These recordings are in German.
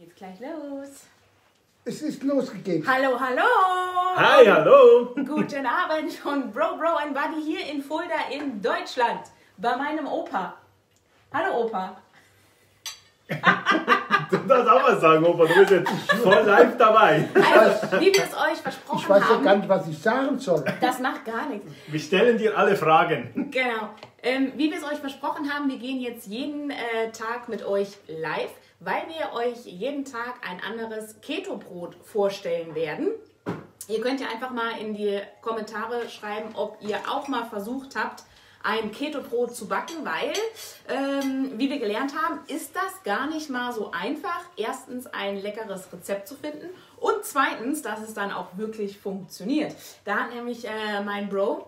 Geht's gleich los. Es ist losgegangen. Hallo, hallo. Hi, hallo. Guten Abend von Bro, Bro and Buddy hier in Fulda in Deutschland bei meinem Opa. Hallo Opa. Du darfst auch was sagen, Opa. Du bist jetzt voll live dabei. Also, wie wir es euch versprochen Ich weiß ja haben, gar nicht, was ich sagen soll. das macht gar nichts. Wir stellen dir alle Fragen. Genau. Ähm, wie wir es euch versprochen haben, wir gehen jetzt jeden äh, Tag mit euch live, weil wir euch jeden Tag ein anderes Keto-Brot vorstellen werden. Ihr könnt ja einfach mal in die Kommentare schreiben, ob ihr auch mal versucht habt, ein Keto-Brot zu backen, weil, ähm, wie wir gelernt haben, ist das gar nicht mal so einfach, erstens ein leckeres Rezept zu finden und zweitens, dass es dann auch wirklich funktioniert. Da hat nämlich äh, mein Bro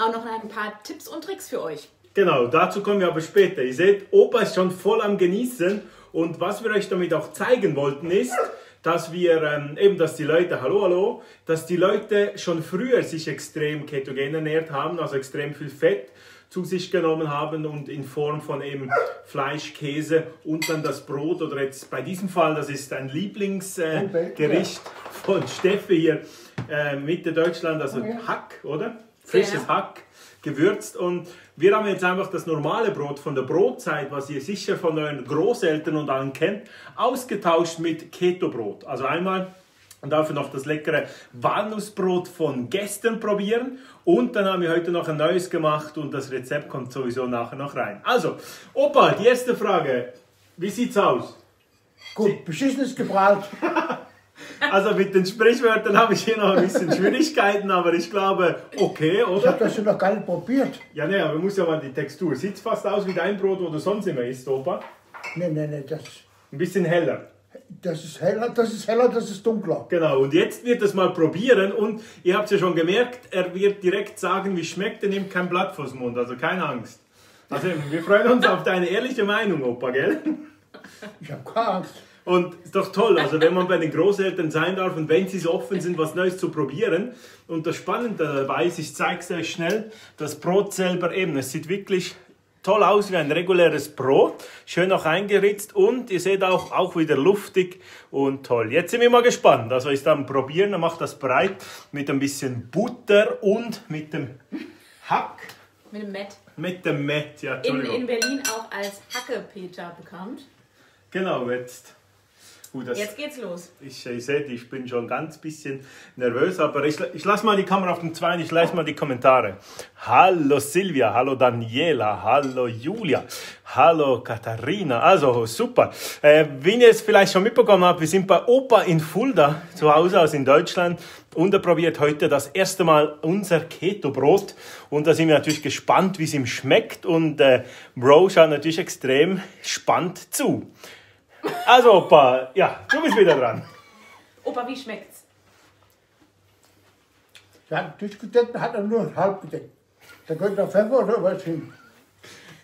auch noch ein paar Tipps und Tricks für euch. Genau, dazu kommen wir aber später. Ihr seht, Opa ist schon voll am Genießen. Und was wir euch damit auch zeigen wollten, ist, dass wir ähm, eben, dass die Leute, hallo, hallo, dass die Leute schon früher sich extrem ketogen ernährt haben, also extrem viel Fett zu sich genommen haben und in Form von eben Fleisch, Käse und dann das Brot oder jetzt bei diesem Fall, das ist ein Lieblingsgericht äh, Gericht von Steffi hier, äh, Mitte Deutschland, also Hack, oder? Frisches Ja. Hack gewürzt und wir haben jetzt einfach das normale Brot von der Brotzeit, was ihr sicher von euren Großeltern und allen kennt, ausgetauscht mit Keto-Brot. Also einmal dafür noch das leckere Walnussbrot von gestern probieren und dann haben wir heute noch ein neues gemacht und das Rezept kommt sowieso nachher noch rein. Also, Opa, die erste Frage, wie sieht's aus? Gut, beschissenes Gebraut. Also mit den Sprichwörtern habe ich hier noch ein bisschen Schwierigkeiten, aber ich glaube, okay, Ich oder? habe das ja noch gar nicht probiert. Ja, ne, aber man muss ja mal die Textur. Sieht fast aus wie dein Brot, wo du sonst immer isst, Opa. Nee, nee, nee, das, Ein bisschen heller. das ist heller, das ist heller, das ist dunkler. Genau, und jetzt wird es mal probieren und ihr habt es ja schon gemerkt, er wird direkt sagen, wie schmeckt, er nimmt kein Blatt vors Mund, also keine Angst. Also wir freuen uns auf deine ehrliche Meinung, Opa, gell? Ich habe keine Angst. Und ist doch toll, also wenn man bei den Großeltern sein darf und wenn sie so offen sind, was Neues zu probieren. Und das Spannende dabei ist, ich zeige es euch schnell, das Brot selber eben, es sieht wirklich toll aus wie ein reguläres Brot, schön auch eingeritzt und ihr seht auch, auch wieder luftig und toll. Jetzt sind wir mal gespannt, also ich dann probieren, dann macht das breit mit ein bisschen Butter und mit dem Hack, Mit dem Matt. mit dem Mett, ja, In, in Berlin auch als Hackepeter bekannt. Genau, jetzt. Gut, das Jetzt geht's los. Ich, ich sehe, ich bin schon ganz bisschen nervös, aber ich, ich lasse mal die Kamera auf den zweiten, ich lese mal die Kommentare. Hallo Silvia, hallo Daniela, hallo Julia, hallo Katharina, also super. Äh, wie ihr es vielleicht schon mitbekommen habt, wir sind bei Opa in Fulda zu Hause, also in Deutschland, und er probiert heute das erste Mal unser Keto-Brot und da sind wir natürlich gespannt, wie es ihm schmeckt und äh, Bro schaut natürlich extrem spannend zu. Also Opa, ja, du bist wieder dran. Opa, wie schmeckt's? Ja, durchgedeckt hat er nur halb gedeckt. Da könnte noch Pfeffer oder was hin.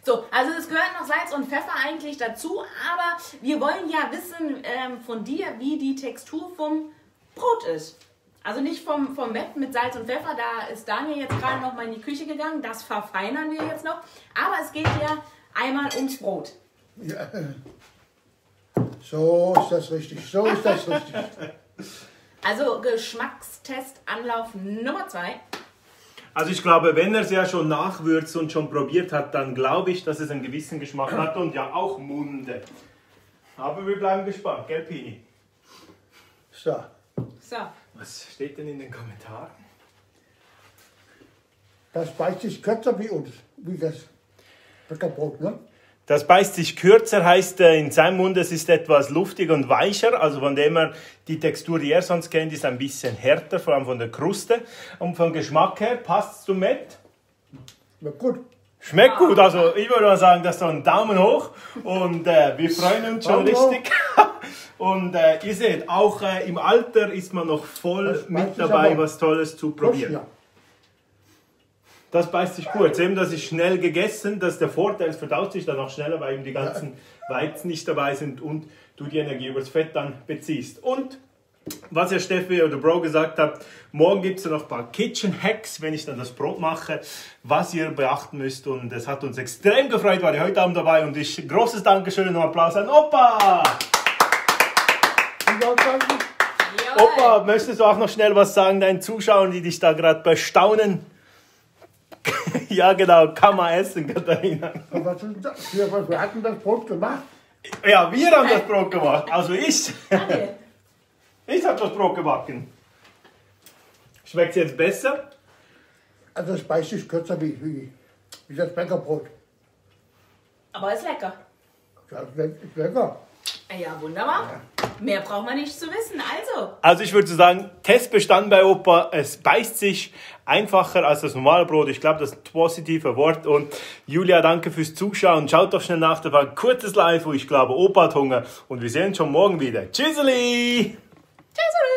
So, also es gehört noch Salz und Pfeffer eigentlich dazu, aber wir wollen ja wissen ähm, von dir, wie die Textur vom Brot ist. Also nicht vom, vom Mett mit Salz und Pfeffer, da ist Daniel jetzt gerade noch mal in die Küche gegangen, das verfeinern wir jetzt noch. Aber es geht ja einmal ums Brot. Ja. So ist das richtig, so ist das richtig. Also Geschmackstest Anlauf Nummer zwei. Also ich glaube, wenn er es ja schon nachwürzt und schon probiert hat, dann glaube ich, dass es einen gewissen Geschmack hat und ja auch Munde. Aber wir bleiben gespannt, gell Pini? So, So, Was steht denn in den Kommentaren? das beißt sich kürzer wie uns, wie das Bäckerbrot, ne? Das beißt sich kürzer, heißt äh, in seinem Mund, es ist etwas luftiger und weicher. Also von dem her, die Textur, die er sonst kennt, ist ein bisschen härter, vor allem von der Kruste. Und vom Geschmack her, passt es zum Mett? Na gut, Schmeckt gut, also ich würde mal sagen, das ist so ein Daumen hoch und äh, wir freuen uns schon richtig. und äh, ihr seht, auch äh, im Alter ist man noch voll mit dabei, was Tolles zu probieren. Das beißt sich kurz. Eben, das ist schnell gegessen. Das ist der Vorteil. Es verdaut sich dann auch schneller, weil eben die ganzen Weizen nicht dabei sind und du die Energie übers Fett dann beziehst. Und was ja Steffi oder Bro gesagt hat, morgen gibt es ja noch ein paar Kitchen Hacks, wenn ich dann das Brot mache, was ihr beachten müsst. Und es hat uns extrem gefreut, war ihr heute Abend dabei. Und ich großes Dankeschön und Applaus an Opa! Opa, möchtest du auch noch schnell was sagen deinen Zuschauern, die dich da gerade bestaunen? ja, genau, kann man essen, Katharina. Und was ist das? Wir, wir hatten das Brot gemacht. Ja, wir haben das Brot gemacht. Also ich. Ich habe das Brot gebacken. Schmeckt es jetzt besser? Also das Speis ist kürzer wie, wie, wie das Bäckerbrot. aber ist lecker. Das ist lecker. Ja, wunderbar. Mehr braucht man nicht zu wissen. Also, Also ich würde sagen, Test bestanden bei Opa. Es beißt sich einfacher als das normale Brot. Ich glaube, das ist ein positives Wort. Und Julia, danke fürs Zuschauen. Schaut doch schnell nach. Da war ein kurzes Live, wo ich glaube, Opa hat Hunger. Und wir sehen uns schon morgen wieder. Tschüsseli! tschüss.